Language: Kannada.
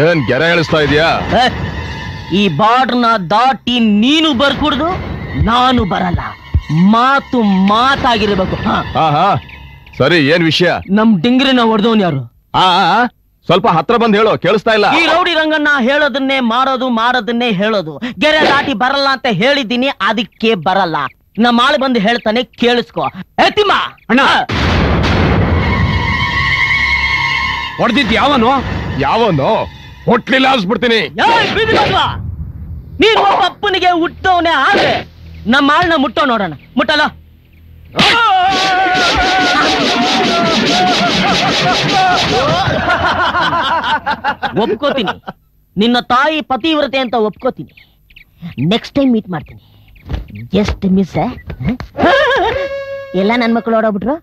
ಏನ್ ಗೆರೆ ಎಳಿಸ್ತಾ ಇದೀಯಾ? ಏ, ಈ ಬಾರ್ಡರ್ನ ದಾಟಿ ನೀನು ಬರ್ಕೂಡ್ದು ನಾನು ಬರಲ್ಲ. ಮಾತು ಮಾತಾಗಿರ್ಬೇಕು ಹ. ಹಾ ಹಾ. ಸರಿ ಏನ್ ವಿಷಯ? ನಮ್ ಡಿಂಗ್ರಿನ ಹೊಡೆದವನ್ ಯಾರು? ಆ, ಸ್ವಲ್ಪ ಹತ್ರ ಬಂದ್ ಹೇಳು ಕೇಳಿಸ್ತಾ ಇಲ್ಲ. ಈ ರೌಡಿ ರಂಗನ್ನ ಹೇಳೋದನ್ನೇ ಮಾರೋದು ಮಾರೋದನ್ನೇ ಹೇಳೋದು. ಗೆರೆ ದಾಟಿ ಬರಲ್ಲ ಅಂತ ಹೇಳಿದ್ದೀನಿ ಅದಕ್ಕೆ ಬರಲ್ಲ. ನಮ್ಮ ಆಳು ಬಂದು ಹೇಳ್ತಾನೆ ಕೇಳಿಸ್ಕೊ. ಎತ್ತಿಮ್ಮ ಅಣ್ಣ. ಹೊಡೆದಿದ್ದು ಯಾವನು ಯಾವನು? ಹೊಟ್ಲಿಲ್ಲ ಅನ್ಸ್ಬಿಡ್ತೀನಿ ನೀನು! ನೀನ್ ಅಪ್ಪನಿಗೆ ಹುಟ್ಟವನೇ ಆದ್ರೆ ನಮ್ಮ ಆಳ್ನ ಮುಟ್ಟೋ ನೋಡೋಣ. ಮುಟ್ಟಲ್ಲ? ಒಪ್ಕೋತೀನಿ. ನಿನ್ನ ತಾಯಿ ಪತಿವ್ರತೆ ಅಂತ ಒಪ್ಕೋತೀನಿ. ನೆಕ್ಸ್ಟ್ ಟೈಮ್ ಮೀಟ್ ಮಾಡ್ತೀನಿ. ಜಸ್ಟ್ ಮಿಸ್ ಎಲ್ಲ ನನ್ನ ಮಕ್ಕಳು ಓಡೋಗ್ಬಿಟ್ರು?